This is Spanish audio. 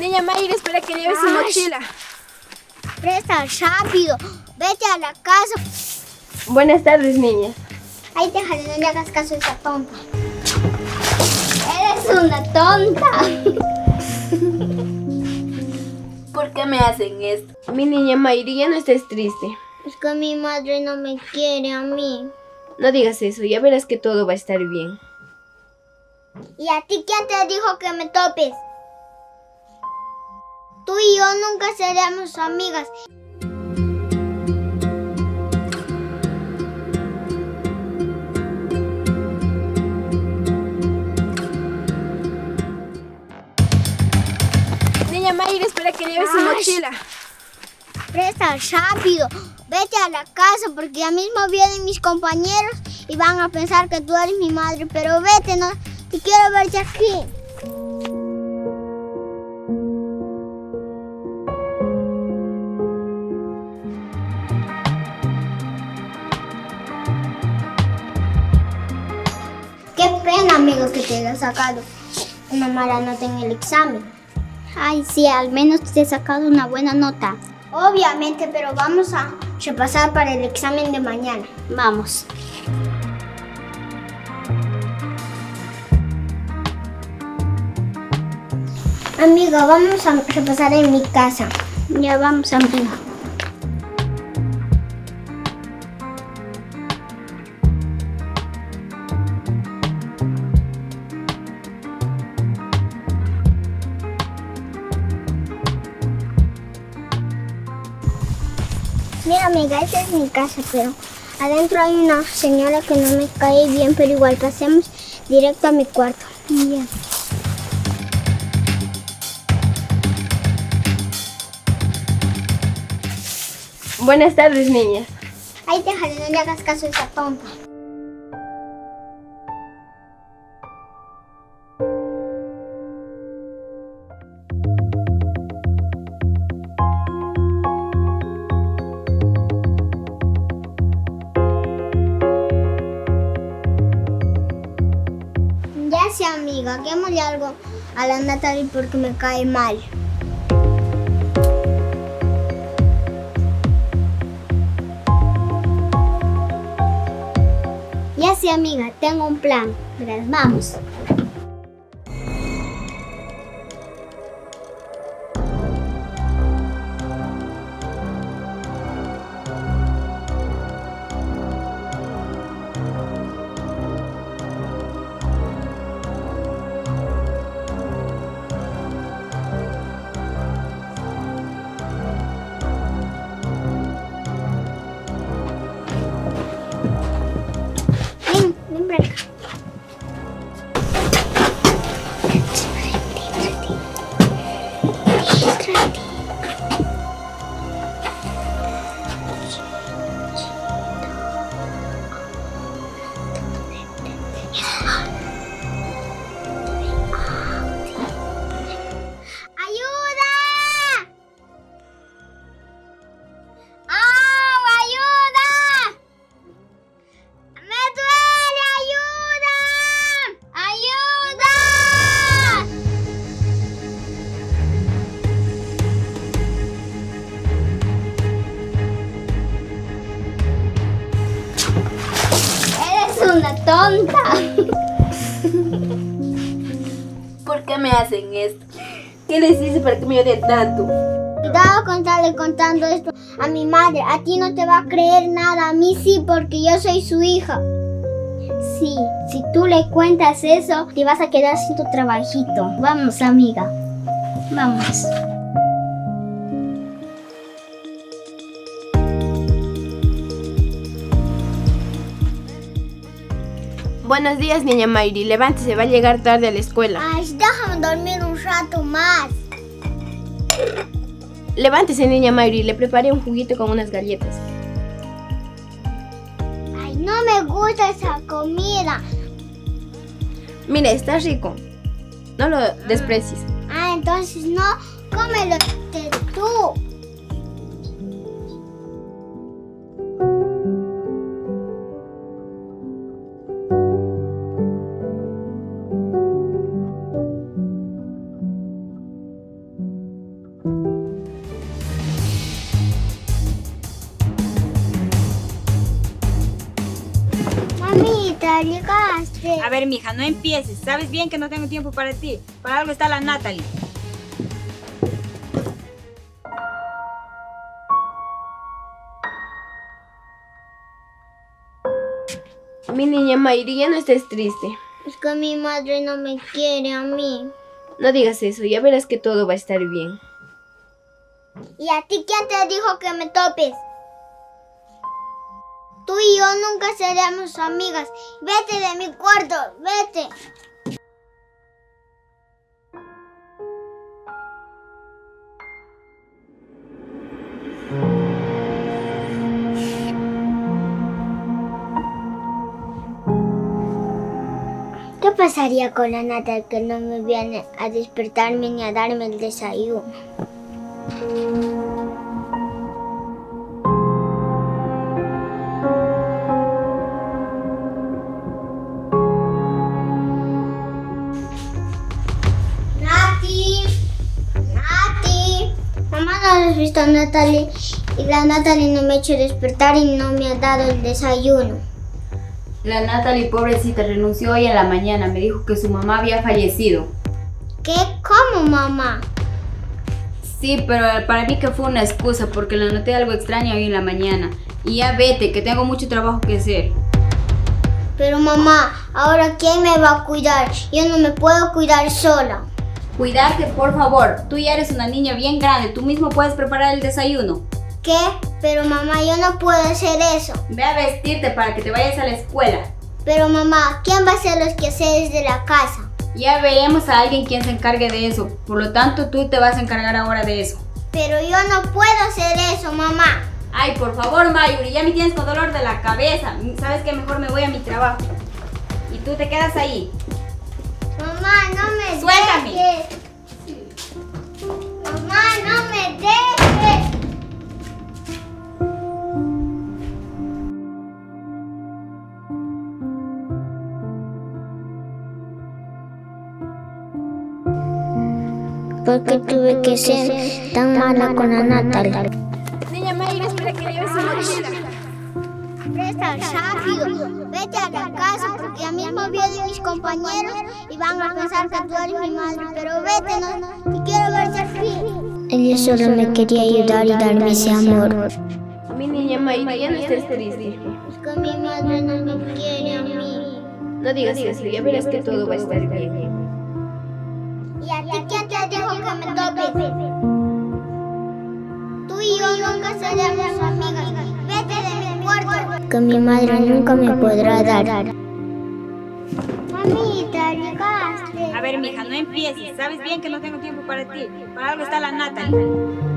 Niña Mayra, espera que lleves su Ay. mochila. Presta rápido. Vete a la casa. Buenas tardes, niñas. Ahí déjale, no le hagas caso a esa tonta. Eres una tonta. ¿Por qué me hacen esto? Mi niña Mayri, ya no estés triste. Es que mi madre no me quiere a mí. No digas eso, ya verás que todo va a estar bien. ¿Y a ti quién te dijo que me topes? Nunca seremos amigas. Niña Mayra, espera que lleves su mochila. Presta rápido. Vete a la casa porque ya mismo vienen mis compañeros y van a pensar que tú eres mi madre. Pero vete, no. Y quiero verte aquí. Que te haya sacado una mala nota en el examen. Ay, sí, al menos te he sacado una buena nota. Obviamente, pero vamos a repasar para el examen de mañana. Vamos. Amiga, vamos a repasar en mi casa. Ya vamos, amiga. Mira, amiga, esta es mi casa, pero adentro hay una señora que no me cae bien, pero igual pasemos directo a mi cuarto. Ya. Buenas tardes, niñas. Ahí déjale, no le hagas caso a esa tonta. Sea amiga, hagámosle algo a la Natalie porque me cae mal. Ya sé, amiga, tengo un plan. Verás, vamos. ¿Por qué me hacen esto? ¿Qué les hice para que me odien tanto? Cuidado con estarle contando esto a mi madre. A ti no te va a creer nada. A mí sí, porque yo soy su hija. Sí, si tú le cuentas eso, te vas a quedar sin tu trabajito. Vamos, amiga. Vamos. Buenos días, niña Mayri. Levántese, va a llegar tarde a la escuela. Ay, déjame dormir un rato más. Levántese, niña Mayri. Le preparé un juguito con unas galletas. Ay, no me gusta esa comida. Mire, está rico. No lo desprecies. Ah, entonces no, cómelo tú. Ver, mija, no empieces. Sabes bien que no tengo tiempo para ti. Para algo está la Natalie. Mi niña Mayri, ya no estés triste. Es que mi madre no me quiere a mí. No digas eso, ya verás que todo va a estar bien. ¿Y a ti quién te dijo que me topes? Tú y yo nunca seremos amigas. Vete de mi cuarto, vete. ¿Qué pasaría con la nata que no me viene a despertarme ni a darme el desayuno? No has visto a Natalie y la Natalie no me ha hecho despertar y no me ha dado el desayuno. La Natalie, pobrecita, renunció hoy en la mañana. Me dijo que su mamá había fallecido. ¿Qué? ¿Cómo, mamá? Sí, pero para mí que fue una excusa porque la noté algo extraña hoy en la mañana. Y ya vete, que tengo mucho trabajo que hacer. Pero mamá, ahora quién me va a cuidar? Yo no me puedo cuidar sola. Cuidarte, por favor. Tú ya eres una niña bien grande. Tú mismo puedes preparar el desayuno. ¿Qué? Pero mamá, yo no puedo hacer eso. Ve a vestirte para que te vayas a la escuela. Pero mamá, ¿quién va a hacer los quehaceres de la casa? Ya veremos a alguien quien se encargue de eso. Por lo tanto, tú te vas a encargar ahora de eso. Pero yo no puedo hacer eso, mamá. Ay, por favor, Mayuri, ya me tienes con dolor de la cabeza. Sabes que mejor me voy a mi trabajo. Y tú te quedas ahí. Mamá, no me Suéltame. dejes. No me dejes. ¿Por qué tuve que ser tan mala con la Natalia? Niña Mayri, espera que lleves mochila. Presta rápido, vete a la casa porque ya mismo vienen mis compañeros y van a pensar que tú eres mi madre. Pero vete, no, que quiero verte fin. Ella solo me quería ayudar y darme ese amor. Mi niña Mayri, ya no estés triste. Es que mi madre no me quiere a mí. No digas eso, ya verás que todo va a estar bien. ¿Y a ti quién te dijo que me topes? Tú y yo nunca seremos amigas. Vete de mi cuarto. Que mi madre nunca me podrá dar. Mija, no empieces. Sabes bien que no tengo tiempo para ti. Para algo está la Natalie.